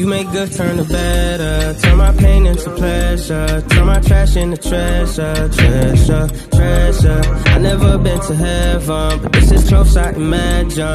You make good turn to better, turn my pain into pleasure, turn my trash into treasure, treasure, treasure. I never been to heaven, but this is close I imagine.